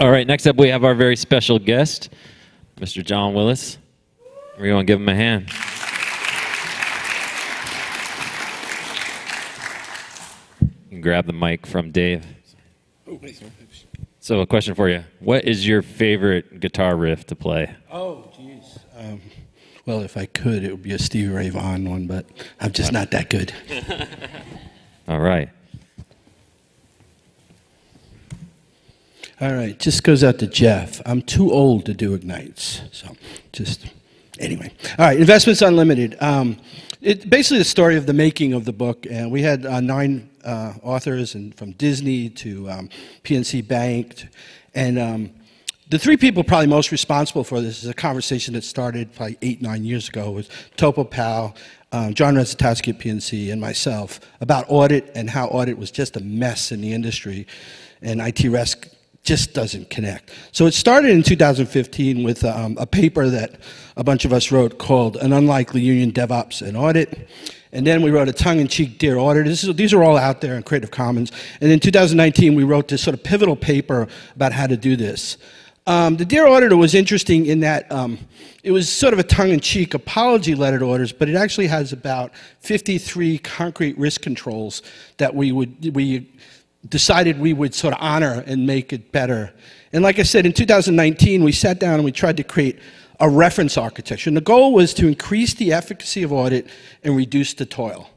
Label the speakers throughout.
Speaker 1: All right, next up we have our very special guest, Mr. John Willis. We're going to give him a hand. You can grab the mic from Dave. So, a question for you: What is your favorite guitar riff to play?
Speaker 2: Oh, jeez. Um, well, if I could, it would be a Stevie Ray Vaughan one, but I'm just not that good.
Speaker 1: All right.
Speaker 2: All right, just goes out to Jeff. I'm too old to do ignites, so just anyway. All right, Investments Unlimited. Um, it, basically, the story of the making of the book, and we had uh, nine uh, authors, and from Disney to um, PNC Bank, to, and um, the three people probably most responsible for this is a conversation that started probably eight, nine years ago with Topo Pal, um, John Rzeszotarski at PNC, and myself about audit and how audit was just a mess in the industry, and IT risk just doesn't connect. So it started in 2015 with um, a paper that a bunch of us wrote called An Unlikely Union DevOps and Audit. And then we wrote a tongue-in-cheek Dear Auditor. Is, these are all out there in Creative Commons. And in 2019, we wrote this sort of pivotal paper about how to do this. Um, the Dear Auditor was interesting in that um, it was sort of a tongue-in-cheek apology letter to auditors, but it actually has about 53 concrete risk controls that we would we decided we would sort of honor and make it better. And like I said, in 2019, we sat down and we tried to create a reference architecture. And the goal was to increase the efficacy of audit and reduce the toil,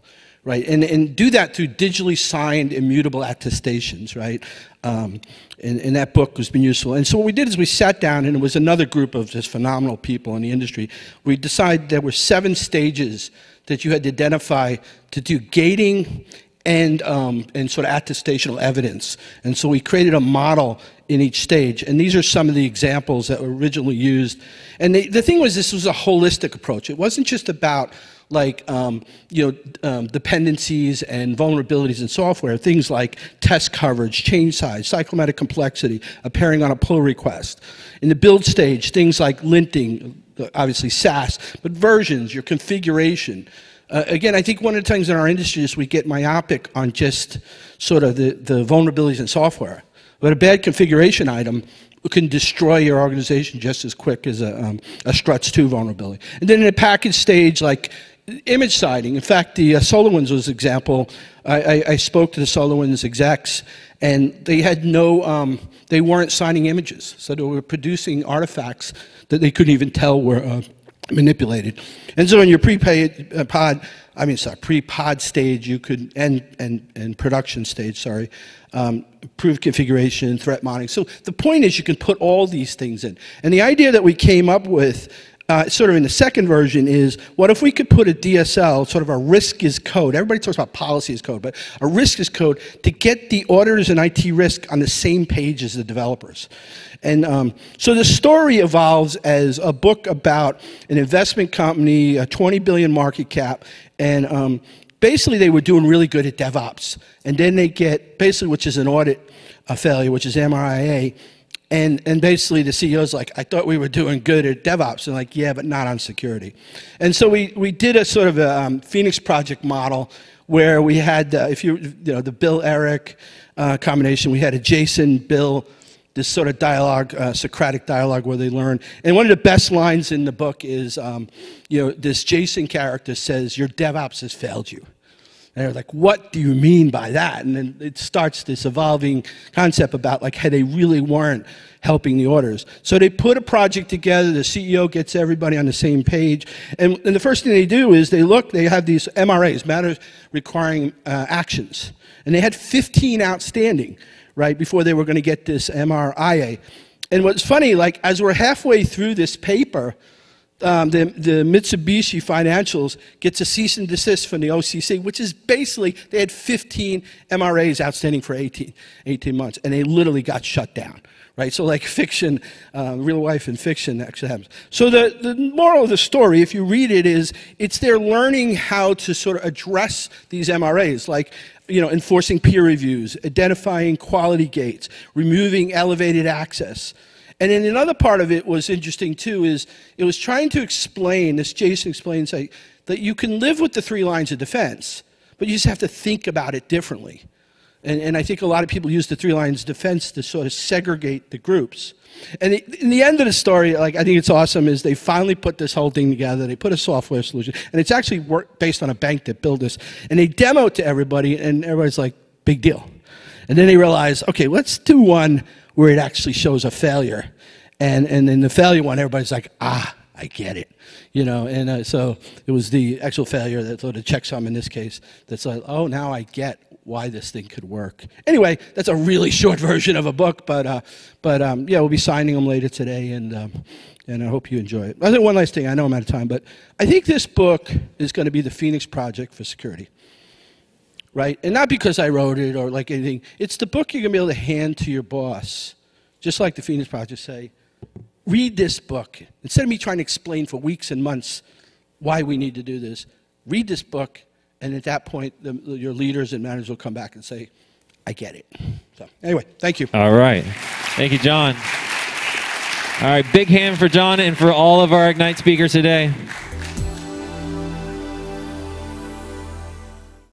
Speaker 2: right? And, and do that through digitally signed immutable attestations, right? Um, and, and, that book has been useful. And so what we did is we sat down, and it was another group of just phenomenal people in the industry. We decided there were seven stages that you had to identify to do gating and, um, and sort of attestational evidence. And so we created a model in each stage. And these are some of the examples that were originally used. And the, the thing was, this was a holistic approach. It wasn't just about like um, you know um, dependencies and vulnerabilities in software, things like test coverage, change size, cyclomatic complexity, appearing on a pull request. In the build stage, things like linting, obviously SAST, but versions, your configuration, uh, again, I think one of the things in our industry is we get myopic on just sort of the, the vulnerabilities in software. But a bad configuration item can destroy your organization just as quick as a, um, a Struts 2 vulnerability. And then in a package stage, like image signing. In fact, the uh, SolarWinds was an example. I, I, I, spoke to the SolarWinds execs, and they had no, um, they weren't signing images. So they were producing artifacts that they couldn't even tell were uh, manipulated. And so in your prepaid uh, pod, I mean, sorry, pre-pod stage, you could, and, and, and production stage, sorry, um, prove configuration, threat monitoring. So the point is you can put all these things in. And the idea that we came up with uh, sort of in the second version is what if we could put a DSL, sort of a risk is code, everybody talks about policy as code, but a risk is code to get the auditors and IT risk on the same page as the developers. And um, so the story evolves as a book about an investment company, a 20 billion market cap, and um, basically they were doing really good at DevOps. And then they get, basically, which is an audit a failure, which is MRIA, and, and basically the CEO's like, I thought we were doing good at DevOps. And like, yeah, but not on security. And so we, we did a sort of a um, Phoenix project model where we had, uh, if you, you know, the Bill Eric uh, combination, we had a Jason, Bill, this sort of dialogue, uh, Socratic dialogue where they learn. And one of the best lines in the book is, um, you know, this Jason character says, your DevOps has failed you. And they're like, what do you mean by that? And then it starts this evolving concept about like, hey, they really weren't helping the orders. So they put a project together, the CEO gets everybody on the same page, and, and the first thing they do is they look, they have these MRAs, matters requiring uh, actions. And they had 15 outstanding, right, before they were going to get this MRIA. And what's funny, like, as we're halfway through this paper, um, the, the Mitsubishi Financials gets a cease and desist from the OCC, which is basically they had 15 MRAs outstanding for 18, 18 months, and they literally got shut down. Right, so like fiction, uh, real life and fiction actually happens. So the, the moral of the story, if you read it, is it's they're learning how to sort of address these MRAs, like you know, enforcing peer reviews, identifying quality gates, removing elevated access, and then another part of it was interesting too, is it was trying to explain, as Jason explains, like, that you can live with the three lines of defense, but you just have to think about it differently. And, and I think a lot of people use the three lines of defense to sort of segregate the groups. And in the end of the story, like I think it's awesome, is they finally put this whole thing together. They put a software solution, and it's actually work based on a bank that built this. And they demo it to everybody, and everybody's like, "Big deal." And then they realize, okay, let's do one where it actually shows a failure. And and in the failure one, everybody's like, "Ah, I get it," you know. And uh, so it was the actual failure that sort of checksum in this case. That's like, "Oh, now I get why this thing could work. Anyway, that's a really short version of a book, but uh, but um, yeah, we'll be signing them later today, and um, and I hope you enjoy it. I think one last thing. I know I'm out of time, but I think this book is going to be the Phoenix Project for security. Right, and not because I wrote it or like anything. It's the book you're going to be able to hand to your boss, just like the Phoenix Project. Say, read this book instead of me trying to explain for weeks and months why we need to do this. Read this book and at that point, the, your leaders and managers will come back and say, I get it. So, anyway, thank you.
Speaker 1: All right. Thank you, John. All right, big hand for John and for all of our Ignite speakers today.